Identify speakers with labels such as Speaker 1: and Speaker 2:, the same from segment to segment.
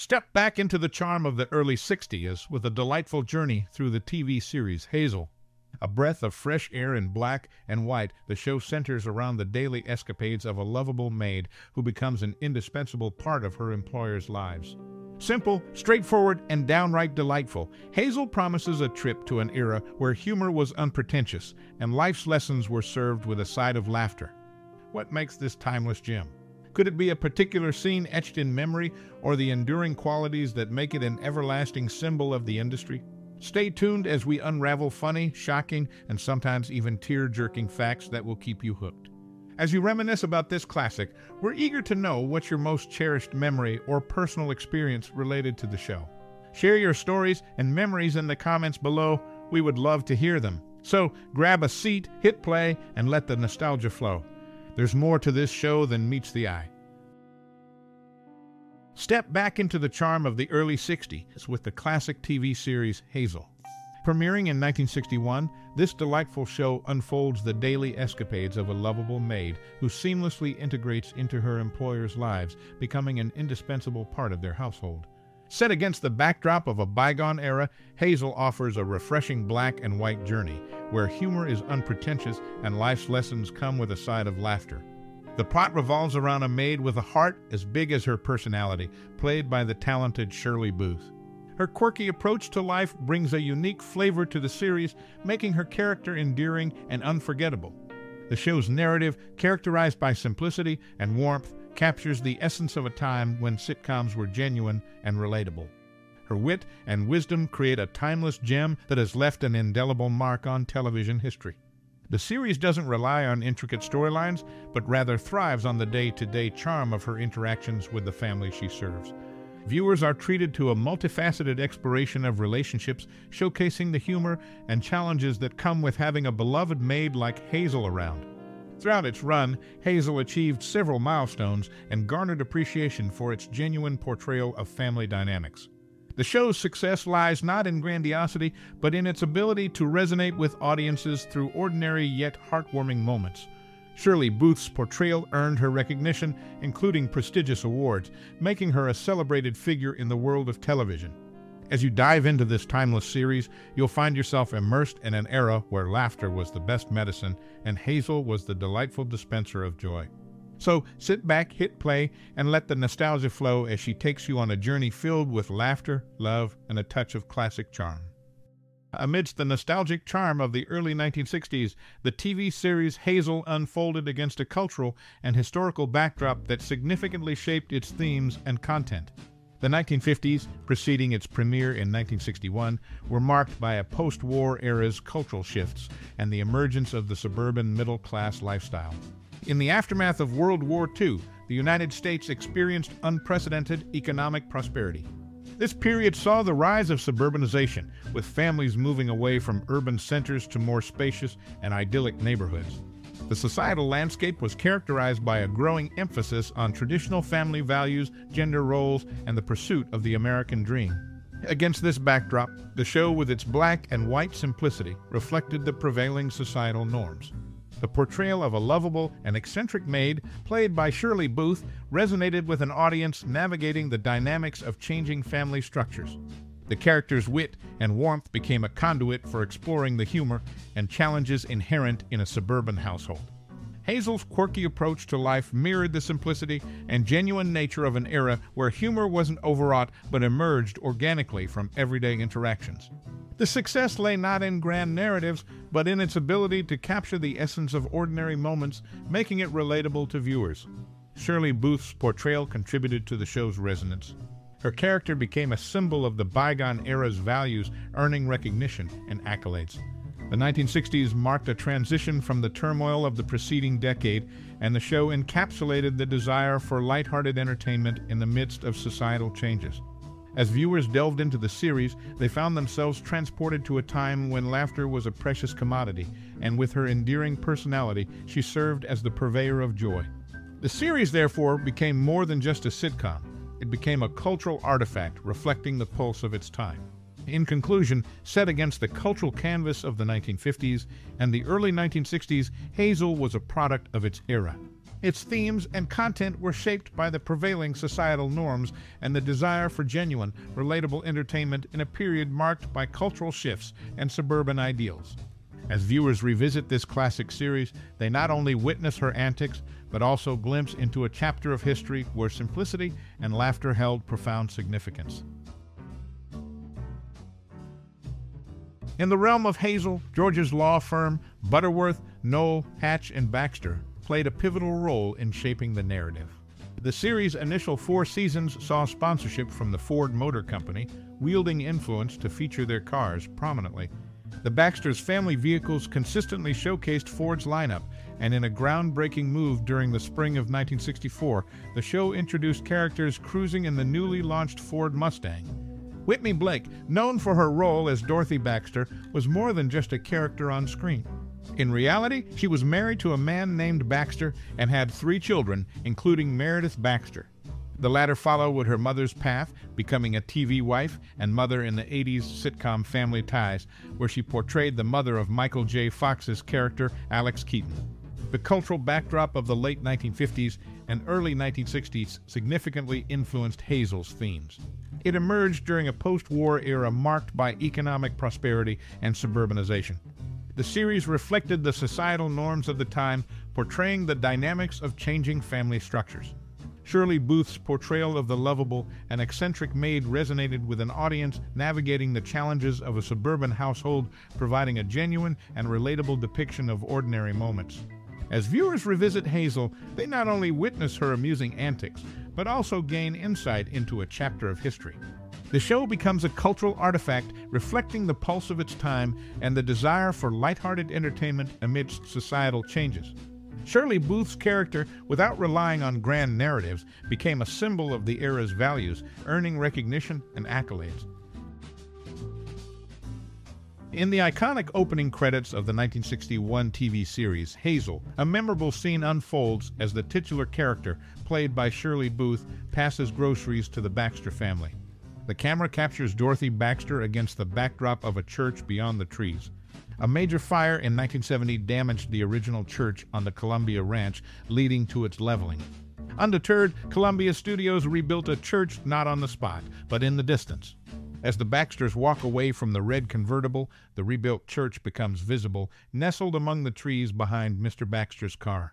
Speaker 1: Step back into the charm of the early 60s with a delightful journey through the TV series Hazel. A breath of fresh air in black and white, the show centers around the daily escapades of a lovable maid who becomes an indispensable part of her employer's lives. Simple, straightforward, and downright delightful, Hazel promises a trip to an era where humor was unpretentious and life's lessons were served with a side of laughter. What makes this timeless gem? Could it be a particular scene etched in memory or the enduring qualities that make it an everlasting symbol of the industry? Stay tuned as we unravel funny, shocking, and sometimes even tear jerking facts that will keep you hooked. As you reminisce about this classic, we're eager to know what's your most cherished memory or personal experience related to the show. Share your stories and memories in the comments below. We would love to hear them. So grab a seat, hit play, and let the nostalgia flow. There's more to this show than meets the eye. Step back into the charm of the early 60s with the classic TV series Hazel. Premiering in 1961, this delightful show unfolds the daily escapades of a lovable maid who seamlessly integrates into her employer's lives, becoming an indispensable part of their household. Set against the backdrop of a bygone era, Hazel offers a refreshing black and white journey where humor is unpretentious and life's lessons come with a side of laughter. The plot revolves around a maid with a heart as big as her personality, played by the talented Shirley Booth. Her quirky approach to life brings a unique flavor to the series, making her character endearing and unforgettable. The show's narrative, characterized by simplicity and warmth, captures the essence of a time when sitcoms were genuine and relatable. Her wit and wisdom create a timeless gem that has left an indelible mark on television history. The series doesn't rely on intricate storylines, but rather thrives on the day to day charm of her interactions with the family she serves. Viewers are treated to a multifaceted exploration of relationships, showcasing the humor and challenges that come with having a beloved maid like Hazel around. Throughout its run, Hazel achieved several milestones and garnered appreciation for its genuine portrayal of family dynamics. The show's success lies not in grandiosity, but in its ability to resonate with audiences through ordinary yet heartwarming moments. Shirley Booth's portrayal earned her recognition, including prestigious awards, making her a celebrated figure in the world of television. As you dive into this timeless series, you'll find yourself immersed in an era where laughter was the best medicine and Hazel was the delightful dispenser of joy. So sit back, hit play, and let the nostalgia flow as she takes you on a journey filled with laughter, love, and a touch of classic charm. Amidst the nostalgic charm of the early 1960s, the TV series Hazel unfolded against a cultural and historical backdrop that significantly shaped its themes and content. The 1950s, preceding its premiere in 1961, were marked by a post war era's cultural shifts and the emergence of the suburban middle class lifestyle. In the aftermath of World War II, the United States experienced unprecedented economic prosperity. This period saw the rise of suburbanization, with families moving away from urban centers to more spacious and idyllic neighborhoods. The societal landscape was characterized by a growing emphasis on traditional family values, gender roles, and the pursuit of the American dream. Against this backdrop, the show, with its black and white simplicity, reflected the prevailing societal norms. The portrayal of a lovable and eccentric maid, played by Shirley Booth, resonated with an audience navigating the dynamics of changing family structures. The character's wit and warmth became a conduit for exploring the humor and challenges inherent in a suburban household. Hazel's quirky approach to life mirrored the simplicity and genuine nature of an era where humor wasn't overwrought but emerged organically from everyday interactions. The success lay not in grand narratives, but in its ability to capture the essence of ordinary moments, making it relatable to viewers. Shirley Booth's portrayal contributed to the show's resonance. Her character became a symbol of the bygone era's values, earning recognition and accolades. The 1960s marked a transition from the turmoil of the preceding decade, and the show encapsulated the desire for lighthearted entertainment in the midst of societal changes. As viewers delved into the series, they found themselves transported to a time when laughter was a precious commodity, and with her endearing personality, she served as the purveyor of joy. The series, therefore, became more than just a sitcom. It became a cultural artifact reflecting the pulse of its time. In conclusion, set against the cultural canvas of the 1950s and the early 1960s, Hazel was a product of its era. Its themes and content were shaped by the prevailing societal norms and the desire for genuine, relatable entertainment in a period marked by cultural shifts and suburban ideals. As viewers revisit this classic series, they not only witness her antics, but also glimpse into a chapter of history where simplicity and laughter held profound significance. In the realm of Hazel, George's law firm, Butterworth, Noll, Hatch, and Baxter played a pivotal role in shaping the narrative. The series' initial four seasons saw sponsorship from the Ford Motor Company, wielding influence to feature their cars prominently. The Baxters' family vehicles consistently showcased Ford's lineup, and in a groundbreaking move during the spring of 1964, the show introduced characters cruising in the newly launched Ford Mustang. Whitney Blake, known for her role as Dorothy Baxter, was more than just a character on screen. In reality, she was married to a man named Baxter and had three children, including Meredith Baxter. The latter followed with her mother's path, becoming a TV wife and mother in the 80s sitcom Family Ties, where she portrayed the mother of Michael J. Fox's character, Alex Keaton. The cultural backdrop of the late 1950s and early 1960s significantly influenced Hazel's themes. It emerged during a post war era marked by economic prosperity and suburbanization. The series reflected the societal norms of the time, portraying the dynamics of changing family structures. Shirley Booth's portrayal of the lovable and eccentric maid resonated with an audience navigating the challenges of a suburban household, providing a genuine and relatable depiction of ordinary moments. As viewers revisit Hazel, they not only witness her amusing antics, but also gain insight into a chapter of history. The show becomes a cultural artifact reflecting the pulse of its time and the desire for lighthearted entertainment amidst societal changes. Shirley Booth's character, without relying on grand narratives, became a symbol of the era's values, earning recognition and accolades. In the iconic opening credits of the 1961 TV series Hazel, a memorable scene unfolds as the titular character, played by Shirley Booth, passes groceries to the Baxter family. The camera captures Dorothy Baxter against the backdrop of a church beyond the trees. A major fire in 1970 damaged the original church on the Columbia Ranch, leading to its leveling. Undeterred, Columbia Studios rebuilt a church not on the spot, but in the distance. As the Baxters walk away from the red convertible, the rebuilt church becomes visible, nestled among the trees behind Mr. Baxter's car.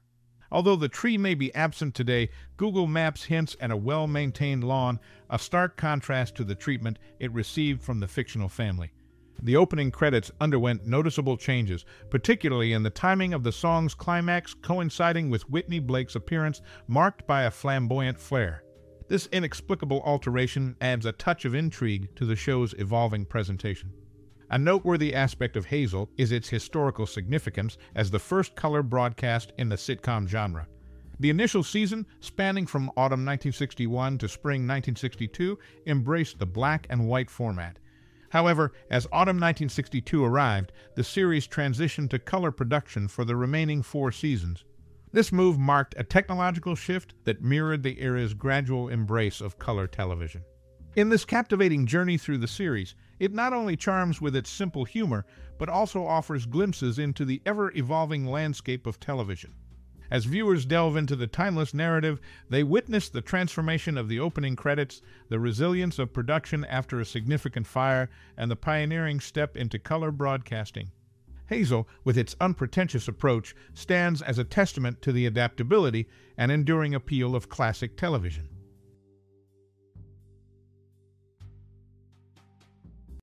Speaker 1: Although the tree may be absent today, Google Maps hints at a well maintained lawn, a stark contrast to the treatment it received from the fictional family. The opening credits underwent noticeable changes, particularly in the timing of the song's climax coinciding with Whitney Blake's appearance, marked by a flamboyant flair. This inexplicable alteration adds a touch of intrigue to the show's evolving presentation. A noteworthy aspect of Hazel is its historical significance as the first color broadcast in the sitcom genre. The initial season, spanning from autumn 1961 to spring 1962, embraced the black and white format. However, as autumn 1962 arrived, the series transitioned to color production for the remaining four seasons. This move marked a technological shift that mirrored the era's gradual embrace of color television. In this captivating journey through the series, it not only charms with its simple humor, but also offers glimpses into the ever evolving landscape of television. As viewers delve into the timeless narrative, they witness the transformation of the opening credits, the resilience of production after a significant fire, and the pioneering step into color broadcasting. Hazel, with its unpretentious approach, stands as a testament to the adaptability and enduring appeal of classic television.